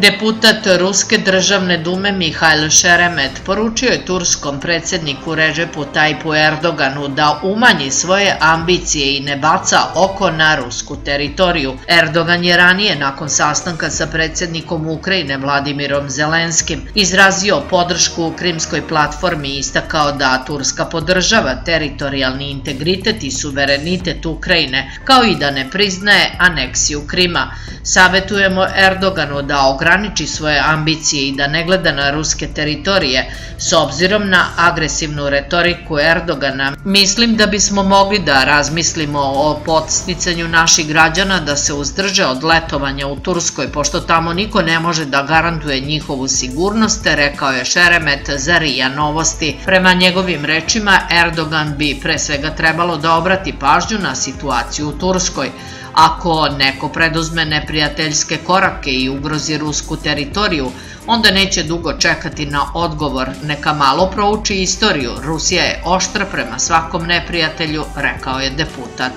Deputat Ruske državne dume Mihajl Šeremet poručio je turskom predsjedniku Režepu Tajpu Erdoganu da umanji svoje ambicije i ne baca oko na rusku teritoriju. Erdogan je ranije nakon sastanka sa predsjednikom Ukrajine Vladimirom Zelenskim izrazio podršku u krimskoj platformi i istakao da Turska podržava teritorijalni integritet i suverenitet Ukrajine, kao i da ne priznaje aneksiju Krima. Savetujemo Erdoganu da ograniči svoje ambicije i da ne gleda na ruske teritorije s obzirom na agresivnu retoriku Erdogana. Mislim da bismo mogli da razmislimo o podsticanju naših građana da se uzdrže od letovanja u Turskoj, pošto tamo niko ne može da garantuje njihovu sigurnost, rekao je Šeremet za Rija Novosti. Prema njegovim rečima, Erdogan bi pre svega trebalo da obrati pažnju na situaciju u Turskoj. Ako neko preduzme neprijateljske korake i ugrozi rusku teritoriju, onda neće dugo čekati na odgovor. Neka malo prouči istoriju. Rusija je oštra prema svakom neprijatelju, rekao je deputat.